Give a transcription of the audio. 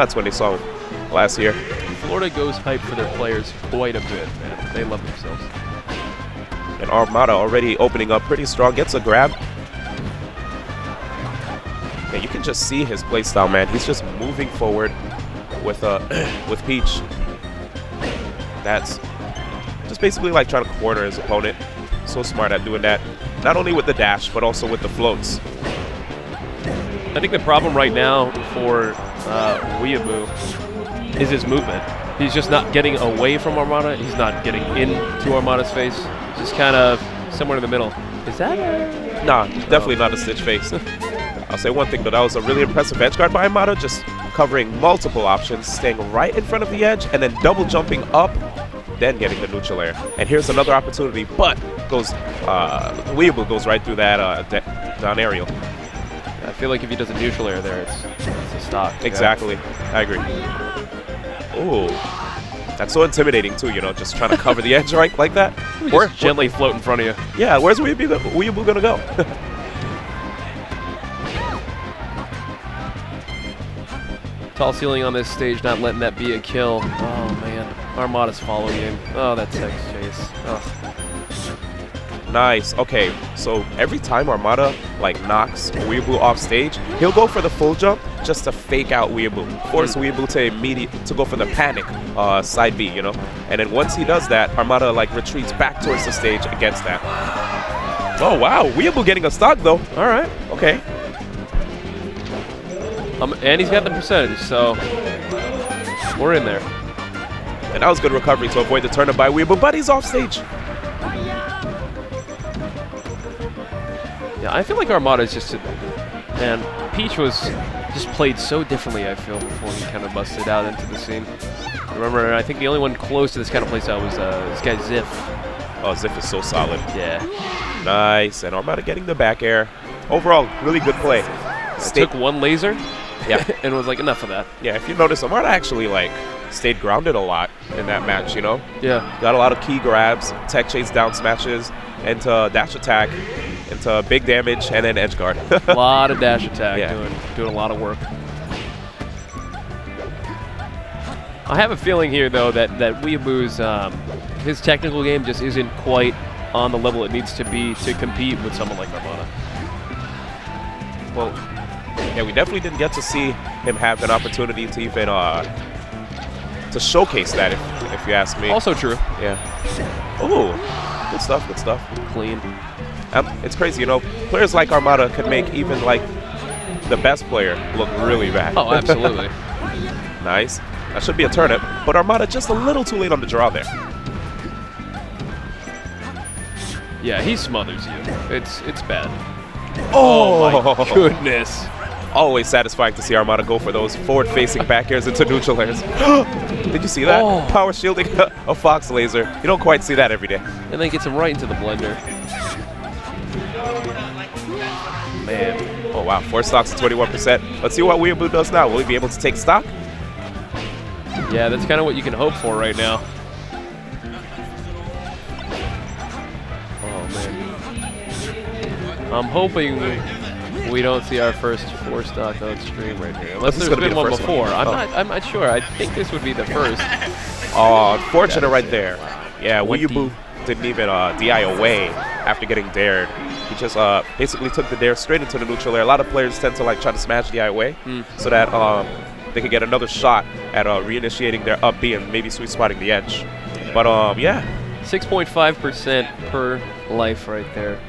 nuts when they saw him last year. Florida goes hype for their players quite a bit, man. They love themselves. And Armada already opening up pretty strong. Gets a grab. Yeah, you can just see his playstyle, man. He's just moving forward with uh with Peach. That's just basically like trying to corner his opponent. So smart at doing that. Not only with the dash, but also with the floats. I think the problem right now for uh, Weeabuu is his movement. He's just not getting away from Armada. He's not getting into Armada's face. He's just kind of somewhere in the middle. Is that a Nah, definitely not a Stitch face. I'll say one thing, though. That was a really impressive edge guard by Armada, just covering multiple options, staying right in front of the edge, and then double jumping up, then getting the neutral air. And here's another opportunity, but goes, uh, Weeabuu goes right through that uh, down aerial. I feel like if he does a neutral air there, it's, it's a stock. Exactly. Yeah. I agree. Ooh. That's so intimidating, too, you know, just trying to cover the edge right like that. Or gently float in front of you. Yeah, where's Weeabuu, to go? Tall ceiling on this stage, not letting that be a kill. Oh, man. Armada's follow game. Oh, that tech chase. Oh. Nice. Okay, so every time Armada like knocks Weeabuu off stage, he'll go for the full jump just to fake out Weeabuu, force mm. Weeabuu to immediate to go for the panic uh, side B, you know. And then once he does that, Armada like retreats back towards the stage against that. Oh wow, Weeabuu getting a stock though. All right, okay. Um, and he's got the percentage, so we're in there. And that was good recovery to avoid the turnip by Weeabuu, but he's off stage. Yeah, I feel like Armada is just, a, man, Peach was just played so differently, I feel, before he kind of busted out into the scene. Remember, I think the only one close to this kind of playstyle was uh, this guy Ziff. Oh, Ziff is so solid. Yeah. Nice, and Armada getting the back air. Overall, really good play. took one laser, yeah, and was like, enough of that. Yeah, if you notice, Armada actually, like, stayed grounded a lot in that match, you know? Yeah. Got a lot of key grabs, tech chase down smashes, and dash attack into big damage and then edge guard. a lot of dash attack, yeah. doing, doing a lot of work. I have a feeling here, though, that, that Weeabuu's, um, his technical game just isn't quite on the level it needs to be to compete with someone like Armada. Well, yeah, we definitely didn't get to see him have an opportunity to even uh, to showcase that, if, if you ask me. Also true. Yeah. Oh, good stuff, good stuff. Clean. Um, it's crazy, you know, players like Armada could make even like the best player look really bad. Oh, absolutely. nice. That should be a turnip, but Armada just a little too late on the draw there. Yeah, he smothers you. It's it's bad. Oh, oh my goodness. Always satisfying to see Armada go for those forward-facing back airs into neutral airs. Did you see that? Oh. Power shielding a Fox laser. You don't quite see that every day. And then gets him right into the blender. Man. Oh, wow. Four stocks at 21%. Let's see what Weeabuu does now. Will he be able to take stock? Yeah, that's kind of what you can hope for right now. Oh, man. I'm hoping we don't see our first four stock on stream right here. Unless there's been be one before. One. I'm oh. not I'm not sure. I think this would be the first. Oh, unfortunate right there. Yeah, Weeabuu didn't even uh, DI away after getting dared. He just uh, basically took the dare straight into the neutral air. A lot of players tend to like try to smash DI away mm. so that um, they could get another shot at uh, reinitiating their up B and maybe sweet spotting the edge. But um, yeah. 6.5% per life right there.